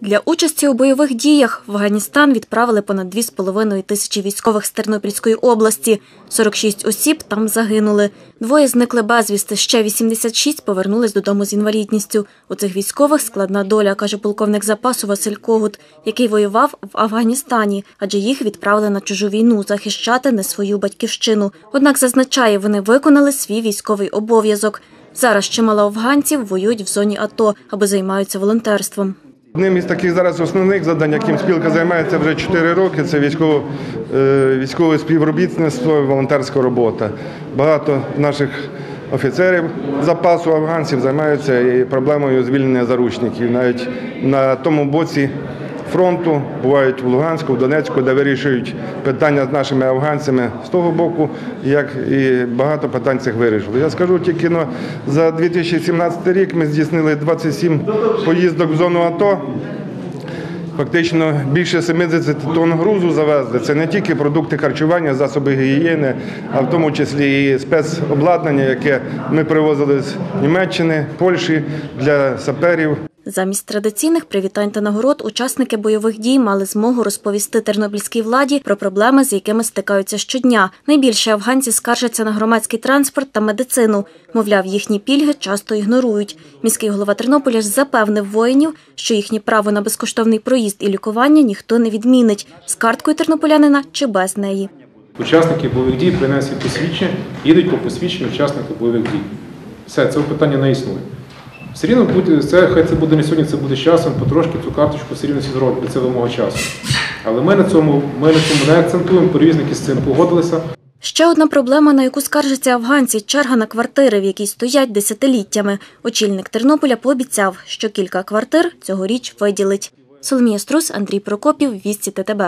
Для участі у бойових діях в Афганістан відправили понад 2,5 тисячі військових з Тернопільської області. 46 осіб там загинули. Двоє зникли безвісти, ще 86 повернулись додому з інвалідністю. У цих військових складна доля, каже полковник запасу Василь Когут, який воював в Афганістані, адже їх відправили на чужу війну захищати не свою батьківщину. Однак зазначає, вони виконали свій військовий обов'язок. Зараз чимало афганців воюють в зоні АТО або займаються волонтерством. Одним із таких зараз основних завдань, яким спілка займається вже 4 роки, це військово, е, військове співробітництво, волонтерська робота. Багато наших офіцерів запасу афганців займаються і проблемою звільнення заручників. Навіть на тому боці фронту бувають в Луганську, в Донецьку, де вирішують питання з нашими афганцями з того боку, як і багато питань цих вирішили. Я скажу тільки ну, за 2017 рік ми здійснили 27 поїздок в зону АТО. Фактично більше 70 тонн грузу завезли. Це не тільки продукти харчування, засоби гігієни, а в тому числі і спецобладнання, яке ми привозили з Німеччини, Польщі для саперів. Замість традиційних привітань та нагород учасники бойових дій мали змогу розповісти тернопільській владі про проблеми, з якими стикаються щодня. Найбільше афганці скаржаться на громадський транспорт та медицину. Мовляв, їхні пільги часто ігнорують. Міський голова Тернополя ж запевнив воїнів, що їхнє право на безкоштовний проїзд і лікування ніхто не відмінить з карткою тернополянина чи без неї. Учасники бойових дій принесли посвідчення, їдуть по посвідченню учасника бойових дій. Все, цього питання не існує. Все рівно буде, це, хай це буде не сьогодні, це буде часом, потрошки цю карточку все рівно всі зроблять, це вимога часу. Але ми на цьому, ми на цьому не акцентуємо, перевізники з цим погодилися. Ще одна проблема, на яку скаржаться афганці – черга на квартири, в якій стоять десятиліттями. Очільник Тернополя пообіцяв, що кілька квартир цьогоріч виділить. Соломія Струс, Андрій Прокопів, Вісті ТТБ.